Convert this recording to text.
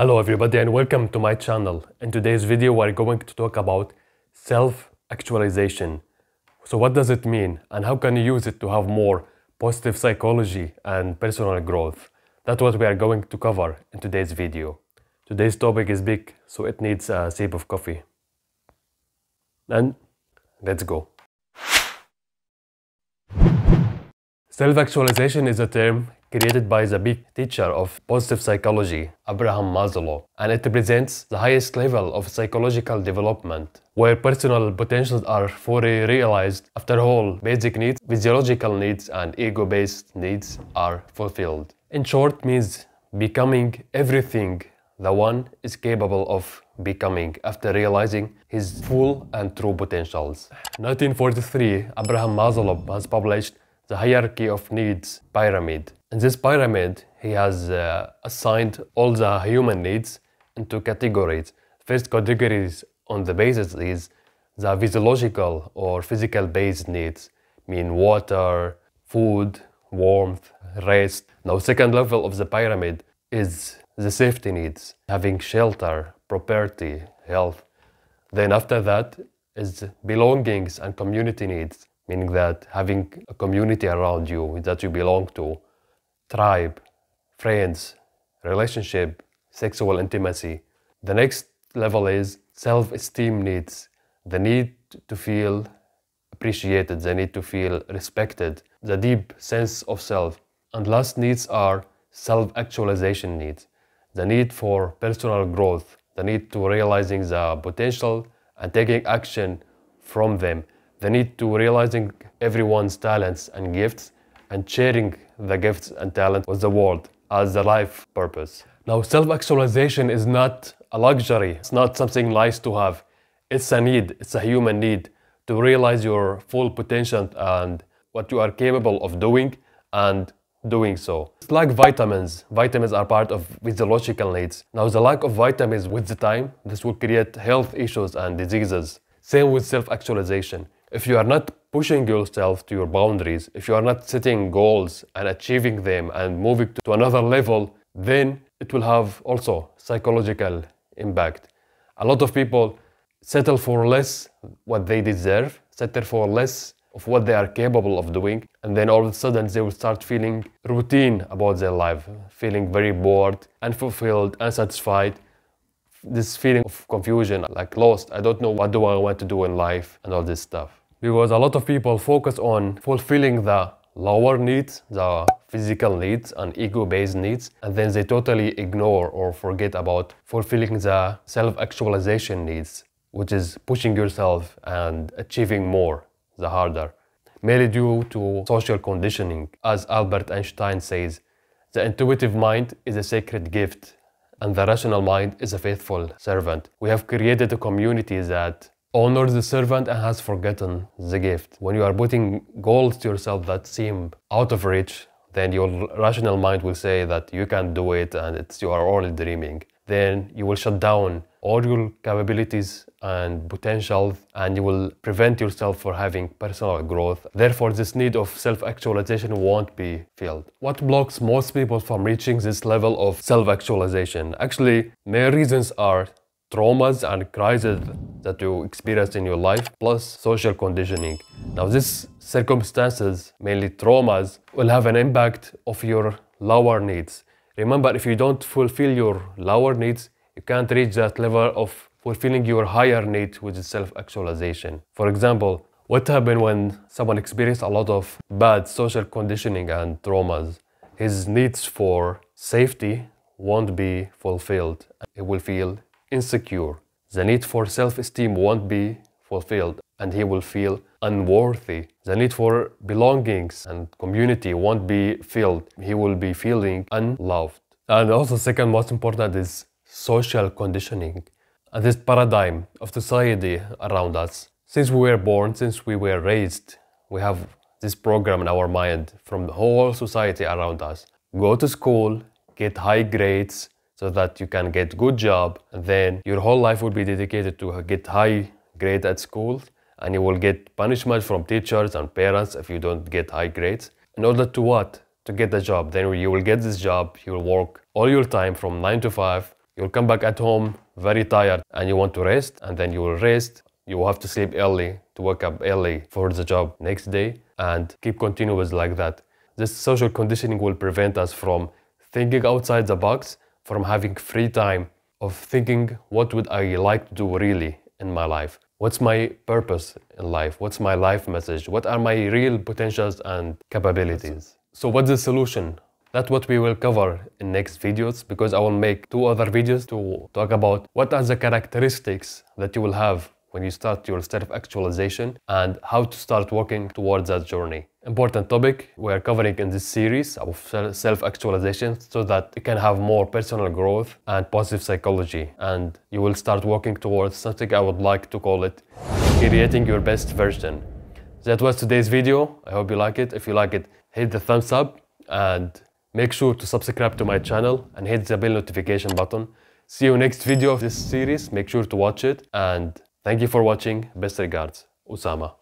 Hello everybody and welcome to my channel. In today's video we're going to talk about self-actualization. So what does it mean and how can you use it to have more positive psychology and personal growth? That's what we are going to cover in today's video. Today's topic is big so it needs a sip of coffee. And let's go. Self-actualization is a term created by the big teacher of positive psychology, Abraham Maslow, and it represents the highest level of psychological development, where personal potentials are fully realized after all basic needs, physiological needs, and ego-based needs are fulfilled. In short, means becoming everything the one is capable of becoming after realizing his full and true potentials. 1943, Abraham Maslow has published the hierarchy of needs pyramid. In this pyramid, he has uh, assigned all the human needs into categories. First categories on the basis is the physiological or physical based needs, mean water, food, warmth, rest. Now second level of the pyramid is the safety needs, having shelter, property, health. Then after that is belongings and community needs, meaning that having a community around you that you belong to, tribe, friends, relationship, sexual intimacy. The next level is self-esteem needs, the need to feel appreciated, the need to feel respected, the deep sense of self. And last needs are self-actualization needs, the need for personal growth, the need to realizing the potential and taking action from them the need to realizing everyone's talents and gifts and sharing the gifts and talent with the world as a life purpose. Now, self-actualization is not a luxury. It's not something nice to have. It's a need. It's a human need to realize your full potential and what you are capable of doing and doing so. It's like vitamins. Vitamins are part of physiological needs. Now, the lack of vitamins with the time, this will create health issues and diseases. Same with self-actualization if you are not pushing yourself to your boundaries, if you are not setting goals and achieving them and moving to another level, then it will have also psychological impact. A lot of people settle for less what they deserve, settle for less of what they are capable of doing, and then all of a sudden they will start feeling routine about their life, feeling very bored, unfulfilled, unsatisfied, this feeling of confusion, like lost. I don't know what do I want to do in life and all this stuff. Because a lot of people focus on fulfilling the lower needs, the physical needs and ego-based needs, and then they totally ignore or forget about fulfilling the self-actualization needs, which is pushing yourself and achieving more, the harder. Mainly due to social conditioning. As Albert Einstein says, the intuitive mind is a sacred gift and the rational mind is a faithful servant. We have created a community that honors the servant and has forgotten the gift. When you are putting goals to yourself that seem out of reach, then your rational mind will say that you can't do it and it's you are only dreaming. Then you will shut down all your capabilities and potential and you will prevent yourself from having personal growth. Therefore, this need of self-actualization won't be filled. What blocks most people from reaching this level of self-actualization? Actually, main reasons are traumas and crises that you experience in your life plus social conditioning. Now these circumstances, mainly traumas, will have an impact of your lower needs. Remember, if you don't fulfill your lower needs, you can't reach that level of fulfilling your higher needs, which is self-actualization. For example, what happened when someone experienced a lot of bad social conditioning and traumas? His needs for safety won't be fulfilled. He will feel insecure. The need for self-esteem won't be fulfilled and he will feel unworthy. The need for belongings and community won't be filled. He will be feeling unloved. And also second most important is social conditioning, and this paradigm of society around us. Since we were born, since we were raised, we have this program in our mind from the whole society around us. Go to school, get high grades so that you can get good job, and then your whole life will be dedicated to get high grade at school, and you will get punishment from teachers and parents if you don't get high grades. In order to what? To get the job. Then you will get this job, you will work all your time from 9 to 5, You'll come back at home very tired and you want to rest and then you will rest. You will have to sleep early to wake up early for the job next day and keep continuous like that. This social conditioning will prevent us from thinking outside the box, from having free time of thinking what would I like to do really in my life. What's my purpose in life? What's my life message? What are my real potentials and capabilities? So what's the solution? That's what we will cover in next videos because I will make two other videos to talk about what are the characteristics that you will have when you start your self-actualization and how to start working towards that journey. Important topic we are covering in this series of self-actualization so that you can have more personal growth and positive psychology and you will start working towards something I would like to call it creating your best version. That was today's video. I hope you like it. If you like it, hit the thumbs up and make sure to subscribe to my channel and hit the bell notification button. See you next video of this series. Make sure to watch it and Thank you for watching. Best regards, Usama.